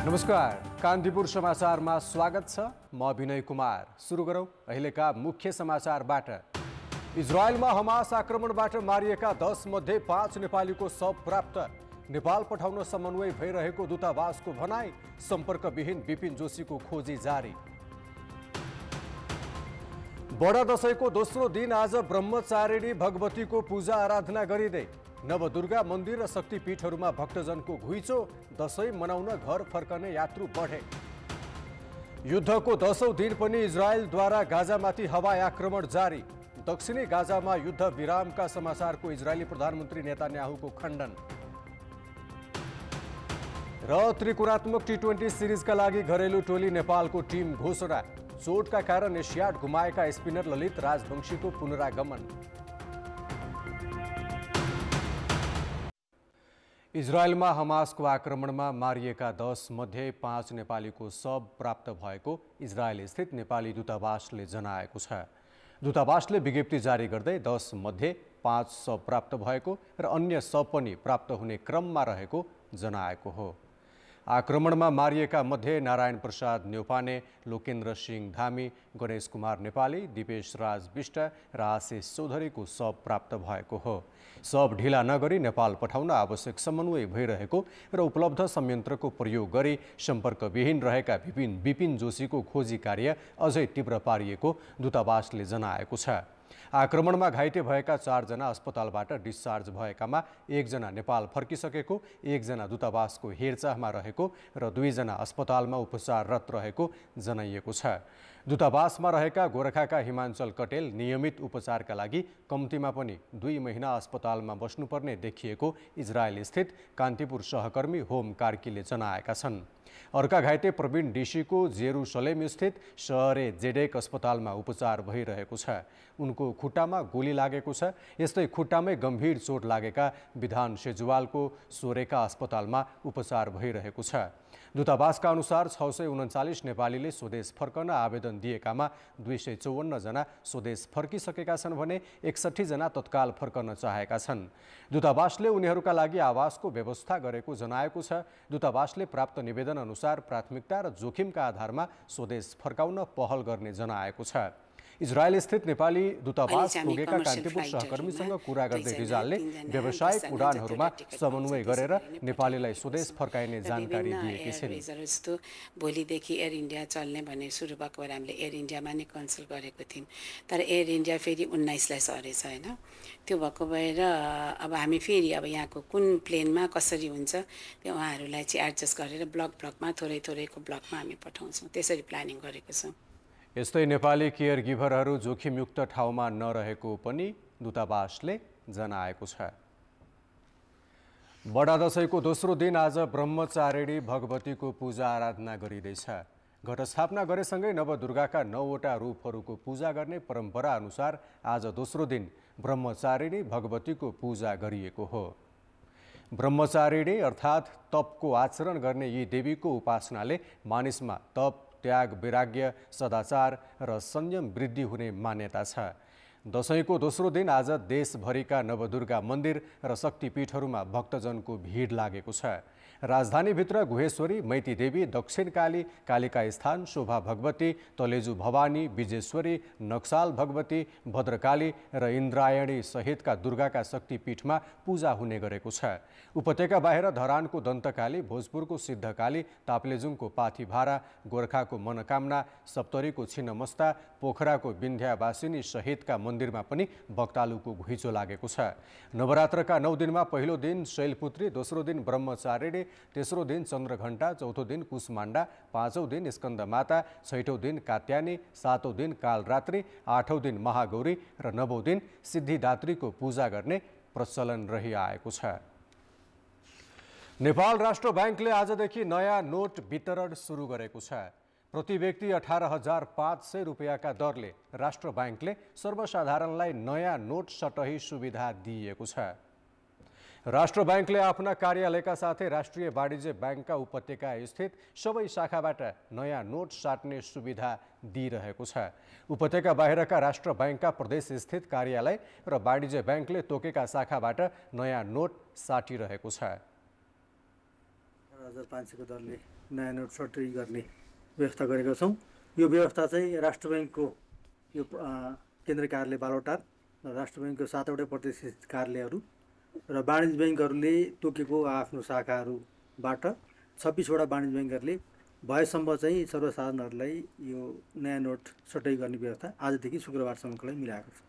नमस्कार कान्तिपुर समाचारमा स्वागत छ। म विनय कुमार। सुरु गरौँ अहिलेका मुख्य समाचारबाट। इजरायलमा हमास आक्रमणबाट मारिएका दस मध्ये पाँच नेपालीको शव प्राप्त। नेपाल पठाउन समन्वय भइरहेको दूतावासको भनाई सम्पर्कविहीन विपिन जोशीको खोजी जारी। बडा दशैंको दोस्रो दिन आज ब्रह्मचारिणी भगवतीको पूजा आराधना गरिँदै नवदुर्गा मन्दिर र शक्तिपीठहरूमा भक्तजनको घुइँचो दशैं मनाउन घर फर्कने यात्रु बढे। युद्धको दशौं दिन पनि इजरायलद्वारा गाजामाथि हवाई आक्रमण जारी। दक्षिणी गाजामा युद्ध विरामका समाचारको इजरायली प्रधानमन्त्री नेतान्याहुको खण्डन। र त्रिकोणात्मक टी ट्वेन्टी सिरिजका लागि घरेलु टोली नेपालको टिम घोषणा। चोटका कारण एसियाड गुमाएका स्पिनर ललित राजवंशीको पुनरागमन। इजरायलमा हमासको आक्रमणमा मारिएका दस मध्ये पाँच नेपालीको शव प्राप्त भएको इजरायल स्थित नेपाली दूतावासले जनाएको छ। दूतावासले विज्ञप्ति जारी गर्दै दस मध्ये पाँच शव प्राप्त भएको र अन्य शव पनि प्राप्त हुने क्रममा रहेको जनाएको हो। आक्रमणमा मारिएका मध्ये नारायण प्रसाद न्यौपाने लोकेन्द्र सिंह धामी गणेश कुमार नेपाली दिपेश राज विष्ट र आशिष चौधरीको शव प्राप्त भएको हो। शव ढिला नगरी नेपाल पठाउन आवश्यक समन्वय भइरहेको र उपलब्ध संयन्त्रको प्रयोग गरी सम्पर्कविहीन रहेका विपिन विपिन जोशीको खोजी कार्य अझै तीव्र पारिएको दूतावासले जनाएको छ। आक्रमणमा घाइते भएका चारजना अस्पतालबाट डिस्चार्ज भएकामा एकजना नेपाल फर्किसकेको एकजना दूतावासको हेरचाहमा रहेको र दुईजना अस्पतालमा उपचाररत रहेको जनाइएको छ। दूतावासमा रहेका गोर्खाका हिमाञ्चल कटेल नियमित उपचारका लागि कम्तीमा पनि दुई महिना अस्पतालमा बस्नुपर्ने देखिएको इजरायल स्थित कान्तिपुर सहकर्मी होम कार्कीले जनाएका छन्। अर्का घाइते प्रवीण डिसीको जेरुसलेम स्थित सहरे जेडेक अस्पतालमा उपचार भइरहेको छ। उनको खुट्टामा गोली लागेको छ। यस्तै खुट्टामै गम्भीर चोट लागेका विधान सेजुवालको सोरेका अस्पतालमा उपचार भइरहेको छ। दूतावासका अनुसार छ सय उन्चालिस नेपालीले स्वदेश फर्कन आवेदन दिएकामा दुई सय चौवन्नजना स्वदेश फर्किसकेका छन् भने एकसट्ठीजना तत्काल फर्कन चाहेका छन्। दूतावासले उनीहरूका लागि आवासको व्यवस्था गरेको जनाएको छ। दूतावासले प्राप्त निवेदन अनुसार प्राथमिकता र जोखिमका आधारमा स्वदेश फर्काउन पहल गर्ने जनाएको छ। इजरायल स्थित नेपाली दूतावास पुगेका कान्तिपुर सहकर्मीसँग कुरा गर्दै रिजालले व्यावसायिक उडानहरूमा समन्वय गरेर नेपालीलाई स्वदेश फर्काइने जानकारी दिएकी छिन् जस्तो भोलिदेखि एयर इन्डिया चल्ने भने सुरु भएको भएर हामीले एयर इन्डियामा नै कन्सल्ट गरेको थियौँ तर एयर इन्डिया फेरि उन्नाइसलाई सरेछ होइन त्यो भएको भएर अब हामी फेरि अब यहाँको कुन प्लेनमा कसरी हुन्छ त्यो उहाँहरूलाई चाहिँ एडजस्ट गरेर ब्लक ब्लकमा थोरै थोरैको ब्लकमा हामी पठाउँछौँ त्यसरी प्लानिङ गरेको छौँ यस्तै नेपाली केयर गिभरहरू जोखिमयुक्त ठाउँमा नरहेको पनि दूतावासले जनाएको छ। बडा दशैंको दोस्रो दिन आज ब्रह्मचारिणी भगवतीको पूजा आराधना गरिँदैछ। घटस्थापना गरेसँगै नवदुर्गाका नौवटा रूपहरूको पूजा गर्ने परम्परा अनुसार आज दोस्रो दिन ब्रह्मचारिणी भगवतीको पूजा गरिएको हो। ब्रह्मचारिणी अर्थात् तपको आचरण गर्ने यी देवीको उपासनाले मानिसमा तप त्याग वैराग्य सदाचार र संयम वृद्धि हुने मान्यता छ। दसैँको दोस्रो दिन आज देशभरिका नवदुर्गा मन्दिर र शक्तिपीठहरूमा भक्तजनको भिड लागेको छ। राजधानीभित्र गुहेश्वरी मैती देवी दक्षिणकाली कालिका स्थान शोभा भगवती तलेजु भवानी विजेश्वरी नक्साल भगवती भद्रकाली र इन्द्रायणी सहितका दुर्गाका शक्तिपीठमा पूजा हुने गरेको छ। उपत्यका बाहिर धरानको दन्तकाली भोजपुरको सिद्धकाली ताप्लेजुङको पाथिभारा गोर्खाको मनोकामना सप्तरीको छिन्नमस्ता पोखराको विन्ध्यावासिनी सहितका मन्दिरमा पनि भक्तालुको घुइँचो लागेको छ। नवरात्रका नौ दिनमा पहिलो दिन शैलपुत्री दोस्रो दिन ब्रह्मचारिणी तेस्रो दिन चन्द्रघण्टा चौथो दिन कुशमाण्डा पाँचौँ दिन स्कन्दमाता छैठौँ दिन कात्यानी सातौँ दिन कालरात्रि आठौँ दिन महागौरी र नवौँ दिन सिद्धिदात्रीको पूजा गर्ने प्रचलन रहिआएको छ। नेपाल राष्ट्र ब्याङ्कले आजदेखि नयाँ नोट वितरण सुरु गरेको छ। प्रति व्यक्ति अठार हजार पाँच सय रुपियाँका दरले राष्ट्र ब्याङ्कले सर्वसाधारणलाई नयाँ नोट सटही सुविधा दिइएको छ। राष्ट्र ब्याङ्कले आफ्ना कार्यालयका साथै राष्ट्रिय वाणिज्य ब्याङ्कका उपत्यका स्थित सबै शाखाबाट नयाँ नोट साट्ने सुविधा दिइरहेको छ। उपत्यका बाहिरका राष्ट्र ब्याङ्कका प्रदेश स्थित कार्यालय र वाणिज्य ब्याङ्कले तोकेका शाखाबाट नयाँ नोट साटिरहेको छ। हजार पाँच सयको दरले नयाँ नोट सट्री गर्ने व्यवस्था गरेका छौँ। यो व्यवस्था चाहिँ राष्ट्र ब्याङ्कको यो अ, केन्द्रीय कार्यालय बालोटार र राष्ट्र ब्याङ्कको सातवटै प्रतिष्ठित कार्यालयहरू र वाणिज्य ब्याङ्कहरूले तोकेको आफ्नो शाखाहरूबाट छब्बिसवटा वाणिज्य ब्याङ्कहरूले भएसम्म चाहिँ सर्वसाधारणहरूलाई यो नयाँ नोट सटै गर्ने व्यवस्था आजदेखि शुक्रबारसम्मको लागि मिलाएको छ।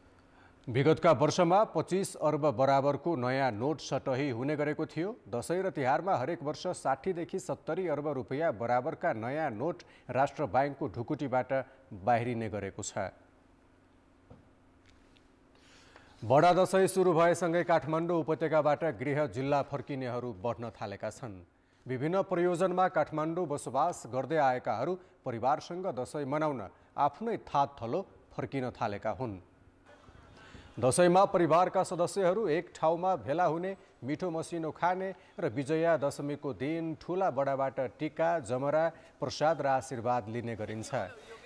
विगतका वर्षमा पच्चिस अर्ब बराबरको नयाँ नोट सटही हुने गरेको थियो। दसैँ र तिहारमा हरेक वर्ष साठीदेखि सत्तरी अर्ब रुपियाँ बराबरका नयाँ नोट राष्ट्र ब्याङ्कको ढुकुटीबाट बाहिरिने गरेको छ। बडा दसैँ सुरु भएसँगै काठमाडौँ उपत्यकाबाट गृह जिल्ला फर्किनेहरू बढ्न थालेका छन्। विभिन्न प्रयोजनमा काठमाडौँ बसोबास गर्दै आएकाहरू परिवारसँग दसैँ मनाउन आफ्नै थात थलो फर्किन थालेका हुन्। दसैँमा परिवारका सदस्यहरू एक ठाउँमा भेला हुने मिठो मसिनो खाने र विजया दशमीको दिन ठुला बडाबाट टिका जमरा प्रसाद र आशीर्वाद लिने गरिन्छ।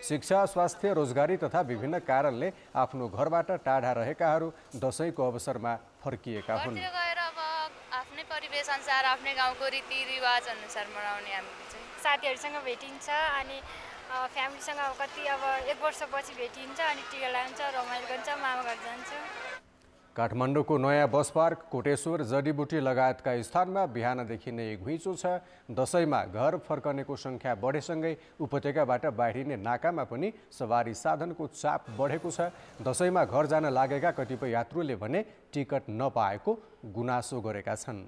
शिक्षा स्वास्थ्य रोजगारी तथा विभिन्न कारणले आफ्नो घरबाट टाढा रहेकाहरू दसैँको अवसरमा फर्किएका हुन्। घरतिर गएर अब आफ्नै परिवेश अनुसार आफ्नै गाउँको रीतिरिवाज अनुसार मनाउने चाहिँ साथीहरूसँग भेटिन्छ अनि फ्यामिलीसँग कति अब एक वर्षपछि भेटिन्छ अनि टिका लगाउँछ रमाइलो गर्छ मामा घर जान्छ। काठमाडौँको नयाँ बस पार्क कोटेश्वर जडीबुटी लगायतका स्थानमा बिहानदेखि नै घुइँचो छ। दसैँमा घर फर्कनेको सङ्ख्या बढेसँगै उपत्यकाबाट बाहिरिने नाकामा पनि सवारी साधनको चाप बढेको छ। दसैँमा घर जान लागेका कतिपय यात्रुले भने टिकट नपाएको गुनासो गरेका छन्।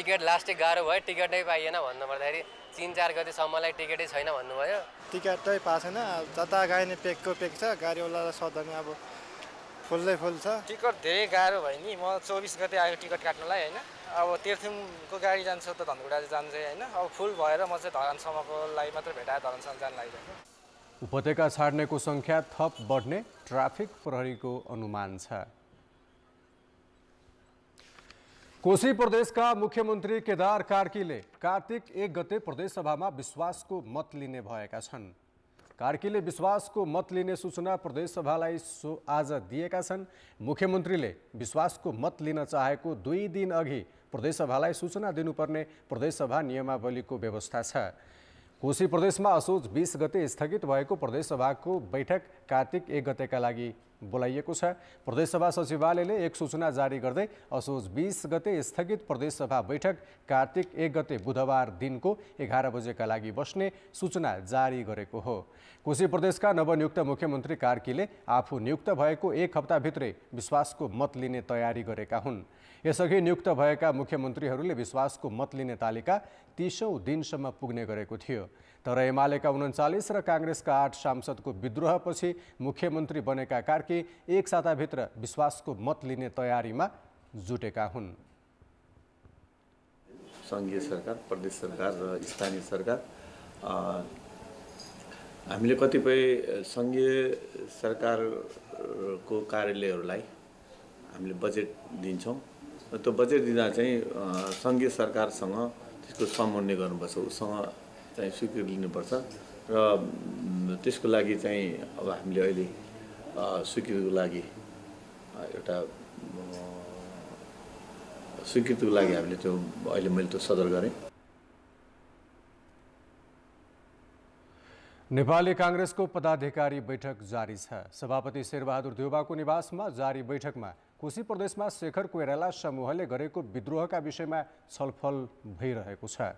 टिकट लास्टै गाह्रो भयो टिकटै पाइएन भन्नु पर्दाखेरि तिन चार गतिसम्मलाई टिकटै छैन भन्नुभयो। टिकटै पाएको छैन। जता नि पेकको पेक छ गाडीवालालाई सोद्धा नि अब फुल्दै फुल छ टिकट धेरै गाह्रो भयो नि। म चौबिस गते आएको टिकट काट्नलाई होइन? अब तेर्थुमको गाडी जान्छ त धनकुटा जान्छ होइन? अब फुल भएर म चाहिँ धरानसम्मको लागि मात्रै भेटाएँ धरानसम्म जान लागिरहेको उपत्यका छाड्नेको सङ्ख्या थप बढ्ने ट्राफिक प्रहरीको अनुमान छ। कोशी प्रदेशका मुख्यमन्त्री केदार कार्कीले कार्तिक एक गते प्रदेशसभामा विश्वासको मत लिने भएका छन्। कार्कीले विश्वासको मत लिने सूचना प्रदेशसभालाई सो आज दिएका छन्। मुख्यमन्त्रीले विश्वासको मत लिन चाहेको दुई दिन अघि प्रदेशसभालाई सूचना दिनुपर्ने प्रदेशसभा नियमावलीको व्यवस्था छ। कोशी प्रदेशमा असोज बिस गते स्थगित भएको प्रदेशसभाको बैठक कार्तिक एक गतेका लागि बोलाइएको छ। प्रदेशसभा सचिवालयले एक सूचना जारी गर्दै असोज बिस गते स्थगित प्रदेशसभा बैठक कार्तिक एक गते बुधबार दिनको एघार बजेका लागि बस्ने सूचना जारी गरेको हो। कोशी प्रदेशका नवनियुक्त मुख्यमन्त्री कार्कीले आफू नियुक्त भएको एक हप्ताभित्रै विश्वासको मत लिने तयारी गरेका हुन्। यसअघि नियुक्त भएका मुख्यमन्त्रीहरूले विश्वासको मत लिने तालिका तिसौँ दिनसम्म पुग्ने गरेको थियो। तर एमालेका उन्चालिस र काङ्ग्रेसका आठ सांसदको विद्रोहपछि मुख्यमन्त्री बनेका कार्की एक साताभित्र विश्वासको मत लिने तयारीमा जुटेका हुन्। सङ्घीय सरकार प्रदेश सरकार र स्थानीय सरकार हामीले कतिपय सङ्घीय सरकारको कार्यालयहरूलाई हामीले बजेट दिन्छौँ। त्यो बजेट दिँदा चाहिँ सङ्घीय सरकारसँग त्यसको समन्वय गर्नुपर्छ उसँग चाहिँ स्वीकृति लिनुपर्छ र त्यसको लागि चाहिँ अब हामीले अहिले स्वीकृतिको लागि एउटा स्वीकृतिको लागि हामीले त्यो अहिले मैले त्यो सदर गरेँ। नेपाली काङ्ग्रेसको पदाधिकारी बैठक जारी छ। सभापति शेरबहादुर देउबाको निवासमा जारी बैठकमा कोशी प्रदेशमा शेखर कोइराला समूहले गरेको विद्रोहका विषयमा छलफल भइरहेको छ।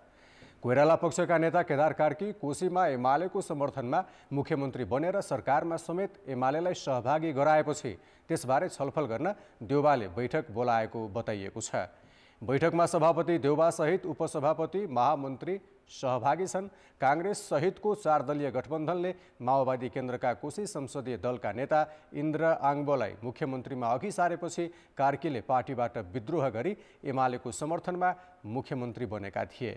कोइराला पक्षका नेता केदार कार्की कोशीमा एमालेको समर्थनमा मुख्यमन्त्री बनेर सरकारमा समेत एमालेलाई सहभागी गराएपछि त्यसबारे छलफल गर्न देउबाले बैठक बोलाएको बताइएको छ। बैठकमा सभापति देउबासहित उपसभापति महामन्त्री सहभागी छन्। काङ्ग्रेस सहितको चार दलीय गठबन्धनले माओवादी केन्द्रका कोशी संसदीय दलका नेता इन्द्र आङ्बोलाई मुख्यमन्त्रीमा अघि सारेपछि कार्कीले पार्टीबाट विद्रोह गरी एमालेको समर्थनमा मुख्यमन्त्री बनेका थिए।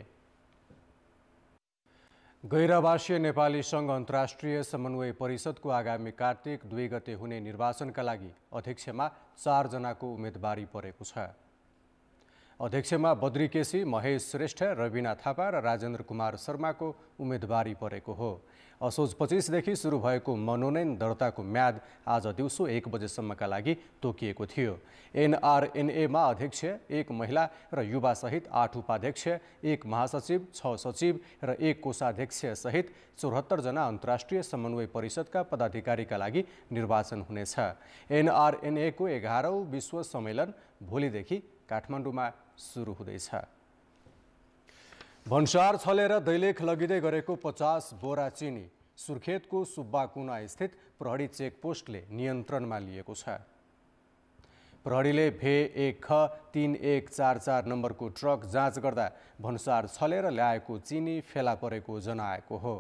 गैरवासीय नेपाली सङ्घ अन्तर्राष्ट्रिय समन्वय परिषदको आगामी कार्तिक दुई गते हुने निर्वाचनका लागि अध्यक्षमा चारजनाको उम्मेदवारी परेको छ। अध्यक्षमा बद्री केसी महेश श्रेष्ठ रविना थापा र राजेन्द्र कुमार शर्माको उम्मेदवारी परेको हो। असोज पच्चिसदेखि सुरु भएको मनोनयन दर्ताको म्याद आज दिउँसो एक बजेसम्मका लागि तोकिएको थियो। एनआरएनएमा अध्यक्ष एक महिला र युवासहित आठ उपाध्यक्ष एक महासचिव छ सचिव र एक कोषाध्यक्षसहित चौहत्तरजना अन्तर्राष्ट्रिय समन्वय परिषदका पदाधिकारीका लागि निर्वाचन हुनेछ। एनआरएनएको एघारौँ विश्व सम्मेलन भोलिदेखि काठमाडौँमा सुरु हुँदैछ। भन्सार छलेर दैलेख लगिँदै गरेको पचास बोरा चिनी सुर्खेतको सुब्बाकुना स्थित प्रहरी चेकपोस्टले नियन्त्रणमा लिएको छ। प्रहरीले भे एक ख तिन एक चार चार नम्बरको ट्रक जाँच गर्दा भन्सार छलेर ल्याएको चिनी फेला परेको जनाएको हो।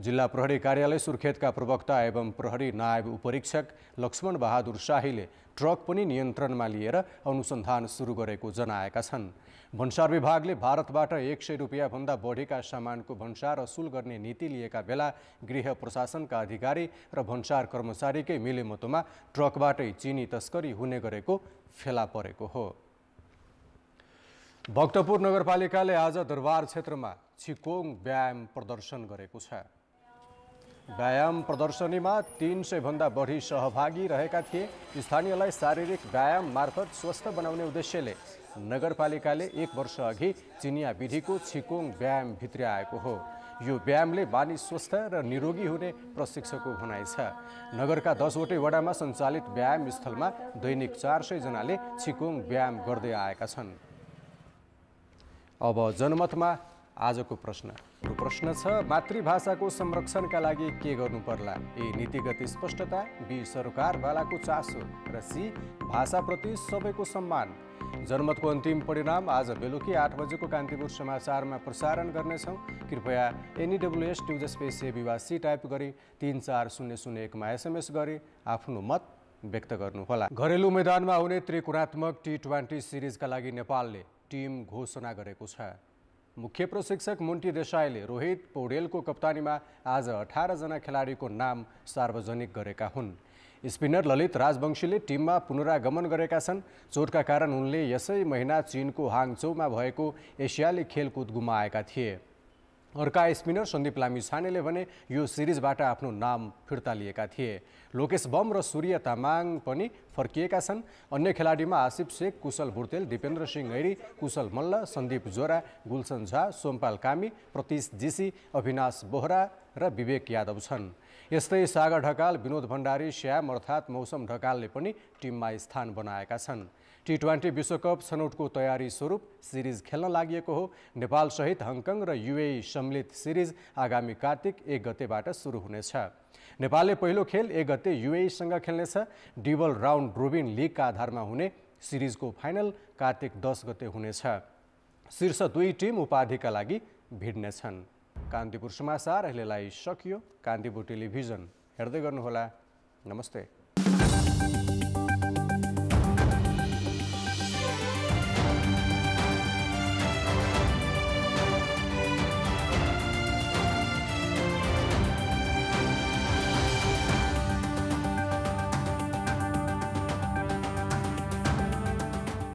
जिल्ला प्रहरी कार्यालय सुर्खेतका प्रवक्ता एवं प्रहरी नायब उपरीक्षक लक्ष्मण बहादुर शाहीले ट्रक पनि नियन्त्रणमा लिएर अनुसन्धान सुरु गरेको जनाएका छन्। भन्सार विभागले भारतबाट एक सय रुपियाँभन्दा बढीका सामानको भन्सार असुल गर्ने नीति लिएका बेला गृह प्रशासनका अधिकारी र भन्सार कर्मचारीकै मिलेमतोमा ट्रकबाटै चिनी तस्करी हुने गरेको फेला परेको हो। भक्तपुर नगरपालिकाले आज दरबार क्षेत्रमा छिकोङ व्यायाम प्रदर्शन गरेको छ। व्यायाम प्रदर्शनीमा तिन सयभन्दा बढी सहभागी रहेका थिए। स्थानीयलाई शारीरिक व्यायाम मार्फत स्वस्थ बनाउने उद्देश्यले नगरपालिकाले एक वर्ष अघि चिनिया विधिको छिकोङ व्यायाम भित्र्याएको हो। यो व्यायामले मानिस स्वस्थ र निरोगी हुने प्रशिक्षकको भनाइ छ नगरका दसवटै वडामा सञ्चालित व्यायाम स्थलमा दैनिक चार सयजनाले छिकोङ व्यायाम गर्दै आएका छन्। अब जनमतमा आजको प्रश्न। प्रश्न छ मातृभाषाको संरक्षणका लागि के गर्नु पर्ला? ए नीतिगत स्पष्टता बी सरकारवालाको चासो र सी भाषाप्रति सबैको सम्मान। जनमतको अन्तिम परिणाम आज बेलुकी आठ बजेको कान्तिपुर समाचारमा प्रसारण गर्नेछौँ। कृपया एनइडब्लुएस ट्युज स्पेस सी टाइप गरी तिन चार शून्य शून्य एकमा एसएमएस गरी आफ्नो मत व्यक्त गर्नुहोला। घरेलु मैदानमा हुने त्रिकोणात्मक टी ट्वेन्टी सिरिजका लागि नेपालले टिम घोषणा गरेको छ। मुख्य प्रशिक्षक मुन्टी देसाईले रोहित पौडेलको कप्तानीमा आज अठारजना खेलाडीको नाम सार्वजनिक गरेका हुन्। स्पिनर ललित राजवंशीले टिममा पुनरागमन गरेका छन्। चोटका कारण उनले यसै महिना चिनको हाङचौमा भएको एसियाली खेलकुद गुमाएका थिए। अर्का स्पिनर सन्दीप लामिछानेले भने यो सिरिजबाट आफ्नो नाम फिर्ता लिएका थिए। लोकेश बम र सूर्य तामाङ पनि फर्किएका छन्। अन्य खेलाडीमा आसिफ शेख कुशल बुर्तेल दिपेन्द्र सिंह ऐरी कुशल मल्ल सन्दीप जोरा गुलसन झा सोमपाल कामी प्रतीश जीसी अविनाश बोहरा र विवेक यादव छन्। यस्तै सागर ढकाल विनोद भण्डारी श्याम अर्थात् मौसम ढकालले पनि टिममा स्थान बनाएका छन्। टी ट्वेन्टी विश्वकप छनौटको तयारी स्वरूप सिरिज खेल्न लागि हो। नेपालसहित हङकङ र युए सम्मिलित सिरिज आगामी कार्तिक एक गतेबाट सुरु हुनेछ। नेपालले पहिलो खेल एक गते युएसँग खेल्नेछ। डिबल राउन्ड रोबिन लिगका आधारमा हुने सिरिजको फाइनल कार्तिक दस गते हुनेछ। शीर्ष दुई टिम उपाधिका लागि भिड्नेछन्। कान्तिपुर समाचार अहिलेलाई सकियो। कान्तिपुर टेलिभिजन हेर्दै गर्नुहोला। नमस्ते।